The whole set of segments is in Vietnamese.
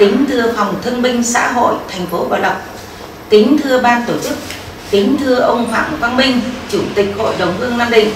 kính thưa Phòng Thương binh Xã hội thành phố Bảo Lộc, kính thưa Ban tổ chức, kính thưa ông Phạm Quang Minh, Chủ tịch Hội đồng Hương Nam Định,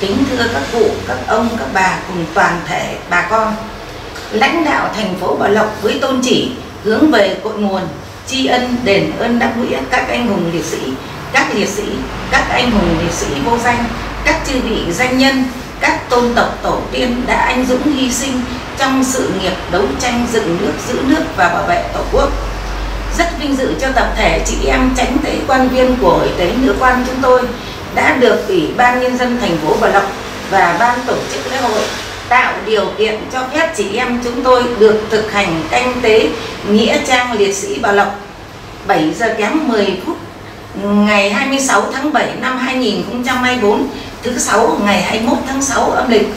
kính thưa các cụ, các ông, các bà cùng toàn thể bà con. Lãnh đạo thành phố Bảo Lộc với tôn chỉ hướng về cội nguồn, tri ân đền ơn đáp nghĩa các anh hùng liệt sĩ, các liệt sĩ, các anh hùng liệt sĩ vô danh, các chư vị danh nhân, các tôn tộc tổ tiên đã anh dũng hy sinh trong sự nghiệp đấu tranh dựng nước, giữ nước và bảo vệ Tổ quốc. Rất vinh dự cho tập thể chị em tránh tế quan viên của Hội tế Nữ quan chúng tôi đã được Ủy ban Nhân dân thành phố Bảo Lộc và Ban tổ chức lễ hội tạo điều kiện cho phép chị em chúng tôi được thực hành canh tế Nghĩa trang liệt sĩ Bảo Lộc 7 giờ kém 10 phút ngày 26 tháng 7 năm 2024 thứ sáu ngày 21 tháng 6 âm lịch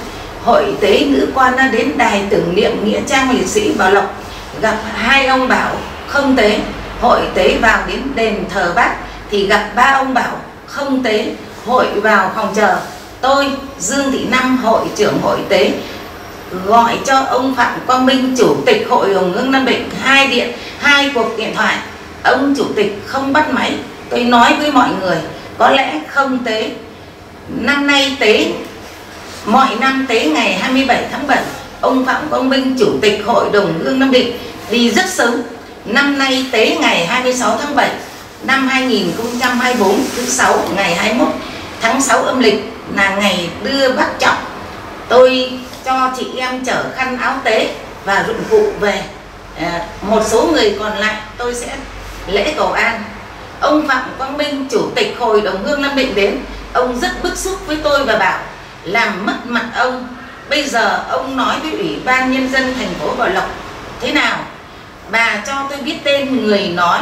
Hội tế nữ quan đã đến đài tưởng niệm Nghĩa trang liệt sĩ Bảo Lộc. Gặp hai ông bảo không tế, hội tế vào đến đền thờ bác, thì gặp ba ông bảo không tế, hội vào phòng chờ. Tôi, Dương Thị Năm, hội trưởng hội tế, gọi cho ông Phạm Quang Minh, chủ tịch hội đồng hương Nam Định, hai điện, hai cuộc điện thoại. Ông chủ tịch không bắt máy. Tôi nói với mọi người, có lẽ không tế. Năm nay tế mọi năm tế ngày 27 tháng 7 ông Phạm Quang Minh chủ tịch hội đồng hương Nam Định đi rất sớm. Năm nay tế ngày 26 tháng 7 năm 2024 thứ sáu ngày 21 tháng 6 âm lịch là ngày đưa bác trọng tôi cho chị em chở khăn áo tế và dụng cụ về. À, một số người còn lại tôi sẽ lễ cầu an. Ông phạm quang minh chủ tịch hội đồng hương nam định đến. Ông rất bức xúc với tôi và bảo làm mất mặt ông. Bây giờ ông nói với ủy ban nhân dân thành phố bảo lộc, thế nào? Bà cho tôi biết tên người nói,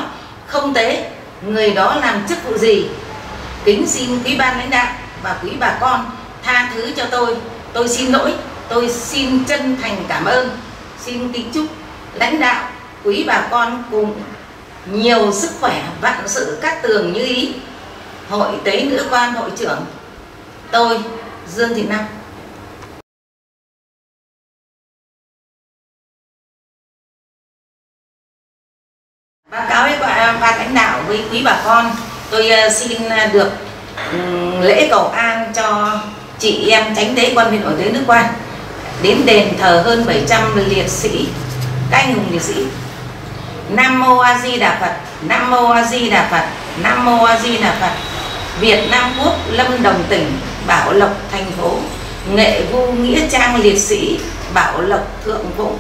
không tế, người đó làm chức vụ gì? Kính xin quý ban lãnh đạo và quý bà con tha thứ cho tôi. Tôi xin lỗi, tôi xin chân thành cảm ơn. Xin kính chúc lãnh đạo, quý bà con cùng nhiều sức khỏe, vạn sự các tường như ý. Hội tế nữ quan hội trưởng, tôi dương thị năm báo cáo với ban lãnh đạo với quý bà con, tôi ờ, xin được lễ cầu an cho chị em tránh tế quan viên ở tế nước quan. Đến đền thờ hơn 700 liệt sĩ, các anh hùng liệt sĩ. Nam mô A Di Đà Phật, Nam mô A Di Đà Phật, Nam mô A Di Đà Phật. Việt Nam Quốc, Lâm Đồng tỉnh. Bảo Lộc thành phố, Nghệ Vu Nghĩa Trang liệt sĩ, Bảo Lộc Thượng Phụng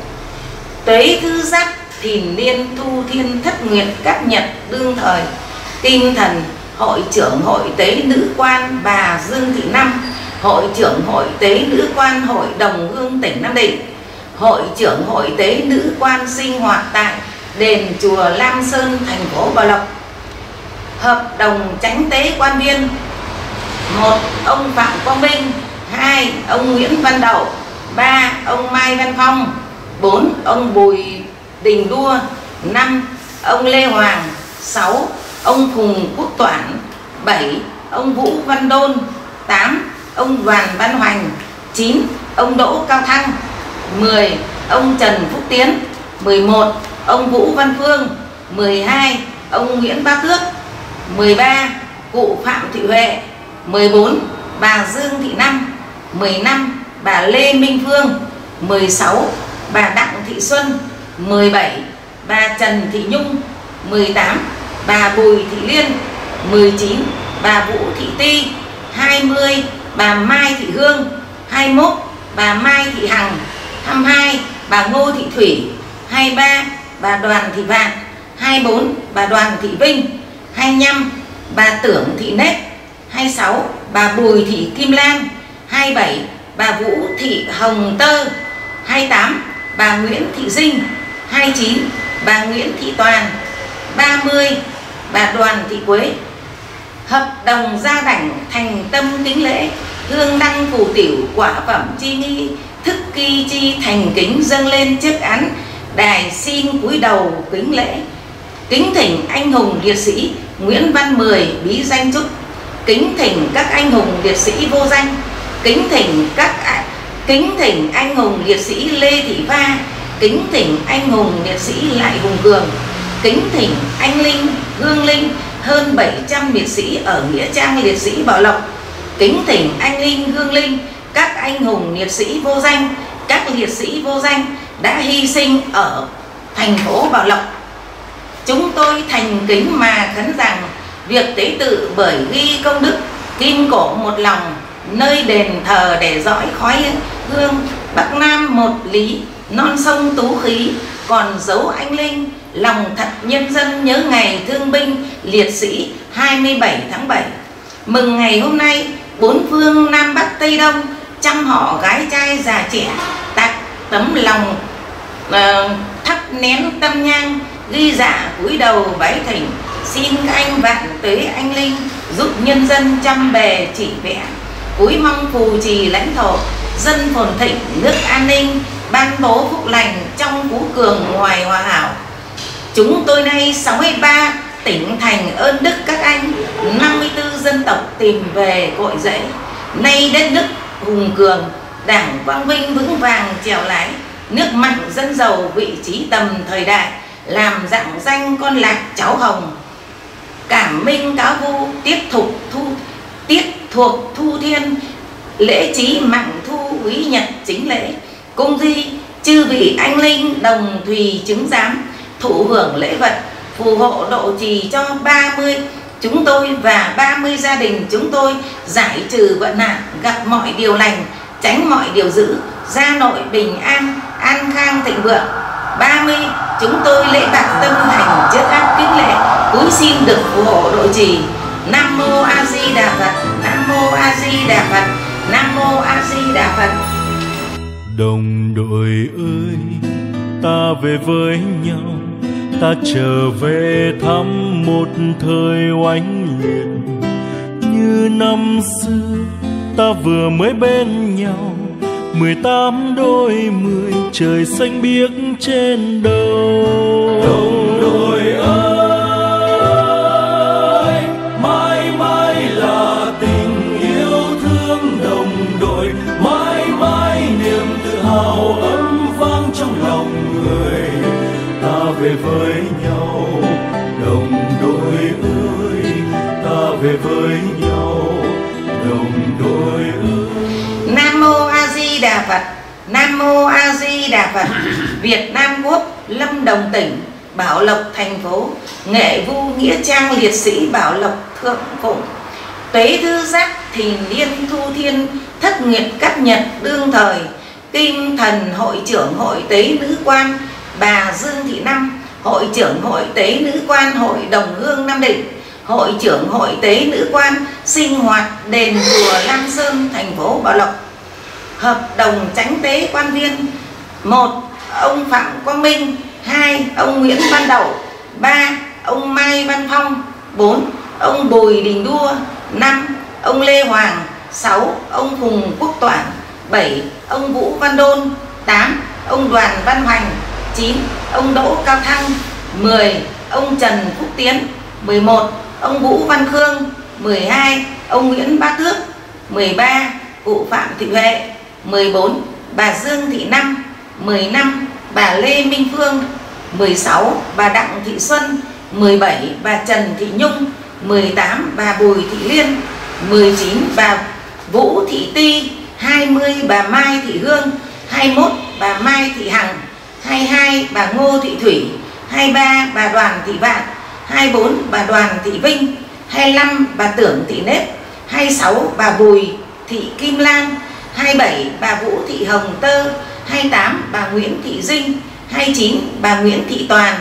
Tuế Thư Giác, thìn niên thu thiên thất nguyệt các nhật đương thời. Tinh thần, hội trưởng hội tế nữ quan bà Dương Thị Năm. Hội trưởng hội tế nữ quan hội đồng hương tỉnh Nam Định. Hội trưởng hội tế nữ quan sinh hoạt tại đền chùa Lam Sơn, thành phố Bảo Lộc. Hợp đồng tránh tế quan viên một, ông Phạm Quang Minh. Hai, ông Nguyễn Văn Đậu. Ba, ông Mai Văn Phong. Bốn, ông Bùi Đình Đua. Năm, ông Lê Hoàng. Sáu, ông Phùng Quốc Toản. Bảy, Ông Vũ Văn Đôn. Tám, Ông Đoàn Văn Hoành. Chín, Ông Đỗ Cao Thăng. 10. Ông Trần Phúc Tiến. 11. Ông Vũ Văn Phương. 12. Ông Nguyễn Ba Tước. 13. Cụ Phạm Thị Huệ. 14. Bà Dương Thị Năm 15. Bà Lê Minh Phương 16. Bà Đặng Thị Xuân 17. Bà Trần Thị Nhung 18. Bà Bùi Thị Liên 19 bà Vũ Thị Ti 20 bà Mai Thị Hương 21 bà Mai Thị Hằng 22 bà Ngô Thị Thủy 23 bà Đoàn Thị Vạn 24 bà Đoàn Thị Vinh 25 bà Tưởng Thị Nết 26 bà Bùi Thị Kim Lan. 27 bà Vũ Thị Hồng Tơ. 28 bà Nguyễn Thị Dinh. 29 bà Nguyễn Thị Toàn. 30 bà Đoàn Thị Quế. Hợp đồng gia đảnh thành tâm kính lễ, hương đăng phù tiểu quả phẩm chi nghi, thức kỳ chi thành kính dâng lên trước án, đài xin cúi đầu kính lễ. Kính thỉnh anh hùng liệt sĩ Nguyễn Văn Mười bí danh trúc kính thỉnh các anh hùng liệt sĩ vô danh kính thỉnh các kính thỉnh anh hùng liệt sĩ Lê Thị Va, kính thỉnh anh hùng liệt sĩ Lại Hùng Cường kính thỉnh anh Linh Hương Linh hơn 700 liệt sĩ ở Nghĩa Trang liệt sĩ Bảo Lộc kính thỉnh anh Linh Hương Linh các anh hùng liệt sĩ vô danh các liệt sĩ vô danh đã hy sinh ở thành phố Bảo Lộc. Chúng tôi thành kính mà khấn rằng việc tế tự bởi ghi công đức kim cổ một lòng nơi đền thờ để dõi khói hương. Bắc nam một lý non sông tú khí còn dấu anh linh. Lòng thật nhân dân nhớ ngày thương binh liệt sĩ 27 tháng 7 mừng ngày hôm nay bốn phương nam bắc tây đông trăm họ gái trai già trẻ tạc tấm lòng uh, thắp nén tâm nhang ghi dạ cúi đầu bái thỉnh xin các anh vạn tế anh linh giúp nhân dân chăm bề chỉ vẽ cúi mong phù trì lãnh thổ, dân phồn thịnh, nước an ninh, ban bố phúc lành trong phú cường ngoài hòa hảo. Chúng tôi nay 63 tỉnh thành ơn đức các anh 54 dân tộc tìm về cội rễ. Nay đất nước hùng cường, đảng quang vinh vững vàng trèo lái. Nước mạnh dân giàu vị trí tầm thời đại, làm dạng danh con lạc cháu hồng cảm minh cáo vu tiết thục thu, tiết thuộc thu thiên, lễ trí mạng thu quý nhật chính lễ. Cung thi chư vị anh linh, đồng thùy chứng giám, thụ hưởng lễ vật, phù hộ độ trì cho 30 chúng tôi và 30 gia đình chúng tôi, giải trừ vận nạn, gặp mọi điều lành, tránh mọi điều dữ gia nội bình an an khang thịnh vượng. 30 chúng tôi lễ bạc tâm thành xin được phù hộ độ trì. Nam mô a di đà phật. Nam mô a di đà phật. Nam mô a di đà phật. Đồng đội ơi ta về với nhau. Ta trở về thăm một thời oanh liệt. Như năm xưa ta vừa mới bên nhau. Mười tám đôi mười trời xanh biếc trên đầu. Đồng đội ơi thương đồng đội mãi mãi niềm tự hào ấm vang trong lòng người ta về với nhau đồng đội ơi ta về với nhau đồng đội ơi Nam mô A Di Đà Phật. Nam mô A Di Đà Phật. Việt Nam Quốc, Lâm Đồng tỉnh, Bảo Lộc thành phố, Nghệ Vu Nghĩa Trang liệt sĩ Bảo Lộc Thượng Phụng tế thư giác thìn liên thu thiên, thất nguyệt cắt nhật đương thời, kim thần hội trưởng hội tế nữ quan, bà Dương Thị Năm hội trưởng hội tế nữ quan hội đồng hương Nam Định hội trưởng hội tế nữ quan sinh hoạt đền chùa Lam Sơn thành phố Bảo Lộc. Hợp đồng tránh tế quan viên một ông Phạm Quang Minh hai ông Nguyễn Văn Đậu ba ông Mai Văn Phong bốn ông Bùi Đình Đua 5. ông Lê Hoàng 6. Ông Phùng Quốc Toản 7. Ông Vũ Văn Đôn 8. Ông Đoàn Văn Hoành 9. Ông Đỗ Cao Thăng 10. Ông Trần Phúc Tiến 11. Ông Vũ Văn Khương 12. Ông Nguyễn Bá Tước 13. Cụ Phạm Thị Huệ 14. Bà Dương Thị Năm 15. Bà Lê Minh Phương 16. Bà Đặng Thị Xuân 17. Bà Trần Thị Nhung 18. Bà Bùi Thị Liên 19. Bà Vũ Thị Ti 20 bà Mai Thị Hương 21 bà Mai Thị Hằng 22 bà Ngô Thị Thủy 23 bà Đoàn Thị Vạn 24 bà Đoàn Thị Vinh 25 bà Tưởng Thị Nếp 26 bà Bùi Thị Kim Lan 27 bà Vũ Thị Hồng Tơ 28 bà Nguyễn Thị Dinh 29 bà Nguyễn Thị Toàn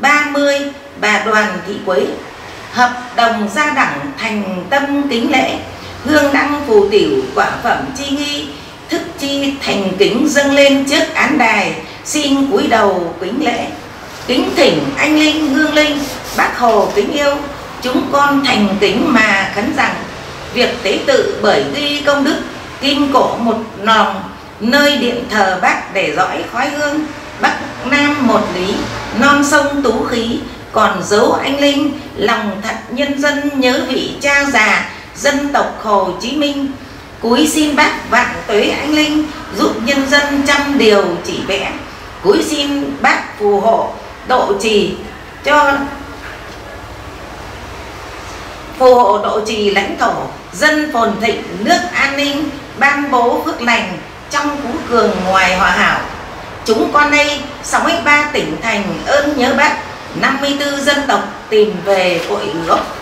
30 bà Đoàn Thị Quế hợp đồng gia đẳng thành tâm kính lễ, hương đăng phù tiểu quả phẩm chi nghi, thức chi thành kính dâng lên trước án đài, xin cúi đầu kính lễ. Kính thỉnh anh linh, hương linh, bác hồ kính yêu, chúng con thành kính mà khấn rằng, việc tế tự bởi ghi công đức, kim cổ một nòng, nơi điện thờ bác để dõi khói hương, bắc nam một lý, non sông tú khí còn dấu anh linh, lòng thật nhân dân nhớ vị cha già, dân tộc Hồ Chí Minh. Cúi xin bác vạn tuế anh linh, giúp nhân dân trăm điều chỉ vẽ. Cúi xin bác phù hộ, độ trì cho phù hộ độ trì lãnh thổ, dân phồn thịnh, nước an ninh, ban bố phước lành trong phú cường ngoài hòa hảo. Chúng con đây 63 tỉnh thành ơn nhớ bác. 54 dân tộc tìm về cội gốc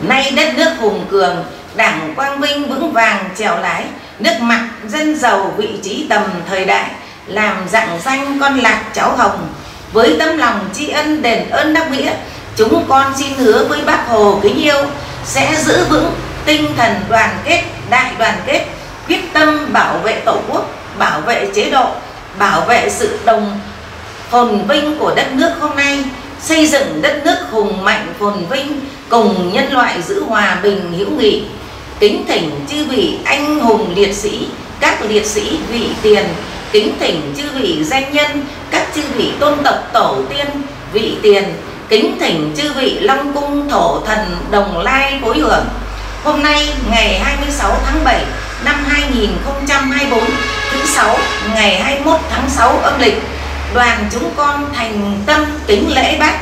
Nay đất nước hùng cường, đảng quang vinh vững vàng trèo lái, nước mặt dân giàu vị trí tầm thời đại, làm dạng danh con lạc cháu hồng. Với tâm lòng tri ân đền ơn đáp nghĩa, chúng con xin hứa với bác Hồ kính yêu sẽ giữ vững tinh thần đoàn kết, đại đoàn kết, quyết tâm bảo vệ tổ quốc, bảo vệ chế độ, bảo vệ sự đồng phồn vinh của đất nước hôm nay xây dựng đất nước hùng mạnh phồn vinh, cùng nhân loại giữ hòa bình hữu nghị. Kính thỉnh chư vị anh hùng liệt sĩ, các liệt sĩ vị tiền. Kính thỉnh chư vị danh nhân, các chư vị tôn tộc tổ tiên, vị tiền. Kính thỉnh chư vị long cung thổ thần đồng lai phối hưởng hôm nay, ngày 26 tháng 7 năm 2024 thứ sáu, ngày 21 tháng 6 âm lịch đoàn chúng con thành tâm kính lễ bác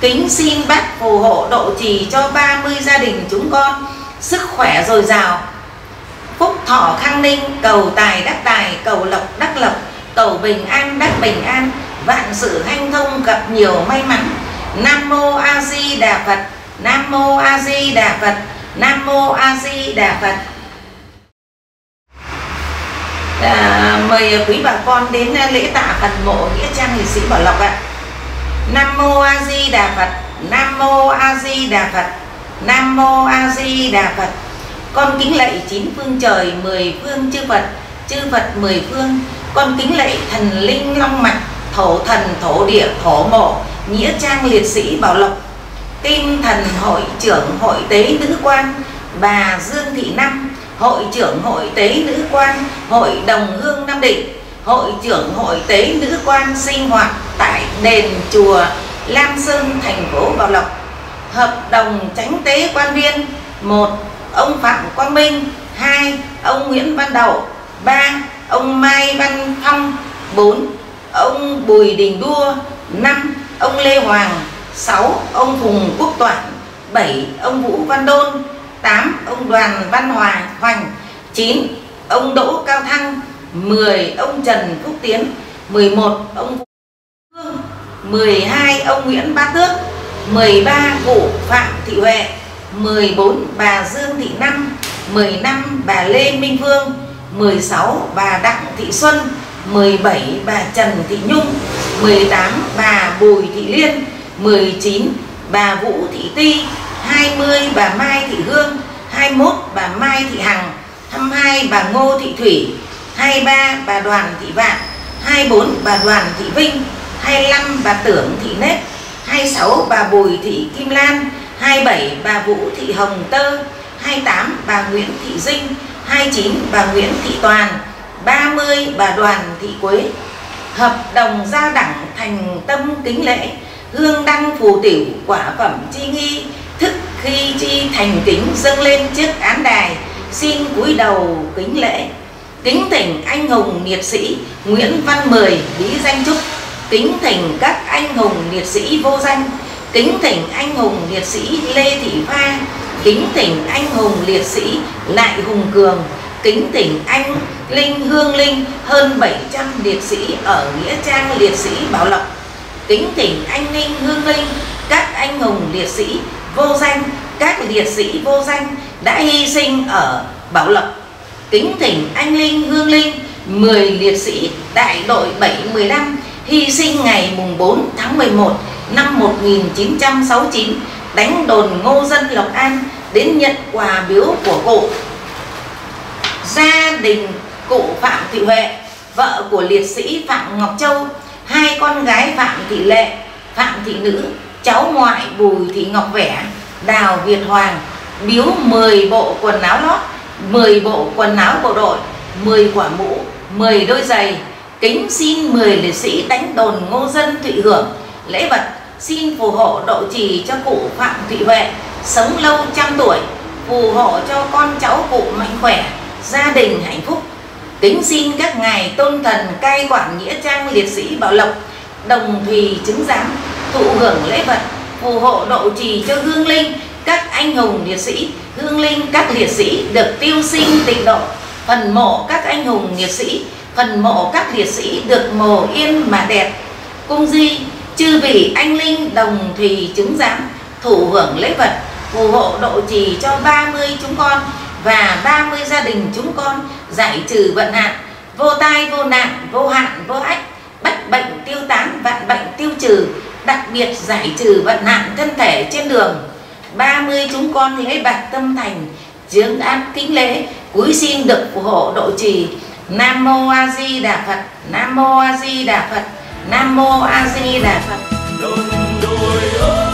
kính xin bác phù hộ độ trì cho 30 gia đình chúng con sức khỏe dồi dào. Phúc thọ khang ninh cầu tài đắc tài cầu lộc đắc lộc cầu bình an đắc bình an vạn sự hanh thông gặp nhiều may mắn. Nam mô a di đà phật nam mô a di đà phật nam mô a di đà phật. À, mời quý bà con đến lễ tạ phần mộ nghĩa trang liệt sĩ bảo lộc ạ. Nam mô a di đà phật, nam mô a di đà phật, nam mô a di đà phật. Con kính lạy chín phương trời, mười phương chư phật chư phật mười phương. Con kính lạy thần linh long mạch, thổ thần, thổ địa, thổ mộ, nghĩa trang liệt sĩ bảo lộc. Kim thần hội trưởng hội tế nữ quan, bà dương thị năm hội trưởng hội tế nữ quan, hội đồng hương nam định. Hội trưởng hội tế nữ quan sinh hoạt tại đền chùa Lam Sơn, thành phố Bảo Lộc. Hợp đồng tránh tế quan viên, một, ông Phạm Quang Minh. Hai, ông Nguyễn Văn Đậu. Ba, ông Mai Văn Phong. Bốn, ông Bùi Đình Đua. Năm, ông Lê Hoàng. Sáu, ông Phùng Quốc Toản. Bảy, ông Vũ Văn Đôn. 8. Ông Đoàn Văn Hòa, Hoành 9. Ông Đỗ Cao Thăng 10. Ông Trần Phúc Tiến 11. Ông Phương 12. Ông Nguyễn Bá Tước 13. Cụ Phạm Thị Huệ 14. Bà Dương Thị Năm 15. Bà Lê Minh Vương 16. Bà Đặng Thị Xuân 17 bà Trần Thị Nhung 18 bà Bùi Thị Liên 19 bà Vũ Thị Ti 20 bà Mai Thị Hương 21 bà Mai Thị Hằng 22 bà Ngô Thị Thủy 23 bà Đoàn Thị Vạn 24 bà Đoàn Thị Vinh 25 bà Tưởng Thị Nết 26 bà Bùi Thị Kim Lan 27 bà Vũ Thị Hồng Tơ 28 bà Nguyễn Thị Dinh 29 bà Nguyễn Thị Toàn 30 bà Đoàn Thị Quế hợp đồng gia đẳng thành tâm kính lễ hương đăng phù tiểu quả phẩm chi nghi thức khi chi thành kính dâng lên trước án đài, xin cúi đầu kính lễ. Kính thỉnh anh hùng liệt sĩ Nguyễn Văn Mười, bí danh trúc. Kính thỉnh các anh hùng liệt sĩ vô danh. Kính thỉnh anh hùng liệt sĩ Lê Thị Pha kính thỉnh anh hùng liệt sĩ Lại Hùng Cường. Kính thỉnh anh Linh Hương Linh, hơn 700 liệt sĩ ở Nghĩa Trang liệt sĩ Bảo Lộc. Kính thỉnh anh Linh Hương Linh, các anh hùng liệt sĩ vô danh, các liệt sĩ vô danh đã hy sinh ở Bảo Lộc. Kính thỉnh anh Linh, Hương Linh 10 liệt sĩ đại đội 715 hy sinh ngày mùng 4 tháng 11 năm 1969 đánh đồn Ngô Dân Lộc An đến nhận quà biếu của cụ. Gia đình cụ Phạm Thị Huệ, vợ của liệt sĩ Phạm Ngọc Châu, hai con gái Phạm Thị Lệ, Phạm Thị Nữ cháu ngoại Bùi Thị Ngọc Vẻ Đào Việt Hoàng, biếu 10 bộ quần áo lót 10 bộ quần áo bộ đội 10 quả mũ 10 đôi giày. Kính xin 10 liệt sĩ đánh đồn ngô dân thụy hưởng. Lễ vật xin phù hộ độ trì cho cụ Phạm Thị Huệ, sống lâu trăm tuổi, phù hộ cho con cháu cụ mạnh khỏe, gia đình hạnh phúc. Kính xin các ngài tôn thần cai quản nghĩa trang liệt sĩ bảo lộc, đồng thùy chứng giám thụ hưởng lễ vật, phù hộ độ trì cho hương linh, các anh hùng liệt sĩ. Hương linh, các liệt sĩ được tiêu sinh tịnh độ. Phần mộ các anh hùng liệt sĩ, phần mộ các liệt sĩ được mồ yên mà đẹp. Cung di, chư vị anh linh đồng thùy chứng giám thủ hưởng lễ vật, phù hộ độ trì cho 30 chúng con và 30 gia đình chúng con, giải trừ vận hạn. Vô tai, vô nạn, vô hạn, vô ách bách bệnh tiêu tán, vạn bệnh tiêu trừ đặc biệt giải trừ vận nạn thân thể trên đường. 30 chúng con lễ bạc tâm thành chướng áp kính lễ, cúi xin được phù hộ độ trì. Nam mô a di đà phật, nam mô a di đà phật, nam mô a di đà phật. Đôi đôi ơi!